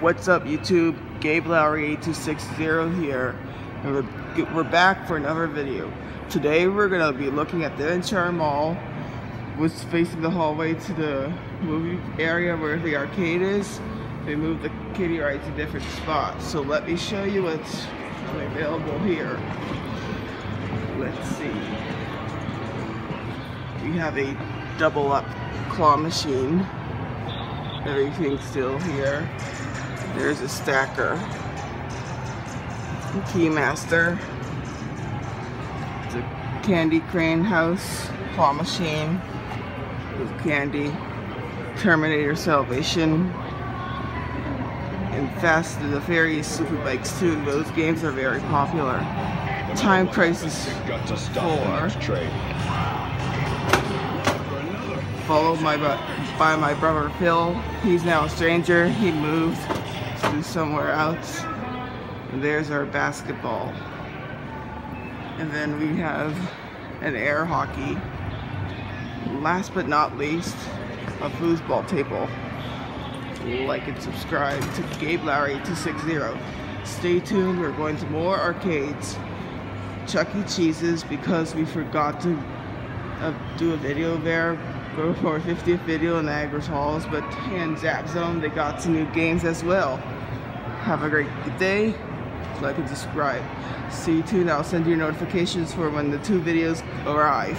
What's up YouTube? Gabe Lowry 8260 here and we're, we're back for another video. Today we're going to be looking at the Inchar Mall which facing the hallway to the movie area where the arcade is. They moved the kiddie ride to different spots. So let me show you what's available here. Let's see. We have a double up claw machine. Everything's still here. There's a stacker. Keymaster. It's a candy crane house. Claw machine. With candy. Terminator Salvation. And Fast and the Furious Super Bikes too. Those games are very popular. Time Crisis 4 followed my, by my brother Phil. He's now a stranger. He moved somewhere else. And there's our basketball. And then we have an air hockey. Last but not least, a foosball table. Like and subscribe to Gabe Lowry 260. Stay tuned, we're going to more arcades. Chuck E. Cheese's because we forgot to uh, do a video there go for a 50th video in Niagara Falls, but in Zap Zone they got some new games as well. Have a great day, like and subscribe. See you tuned, I'll send you notifications for when the two videos arrive.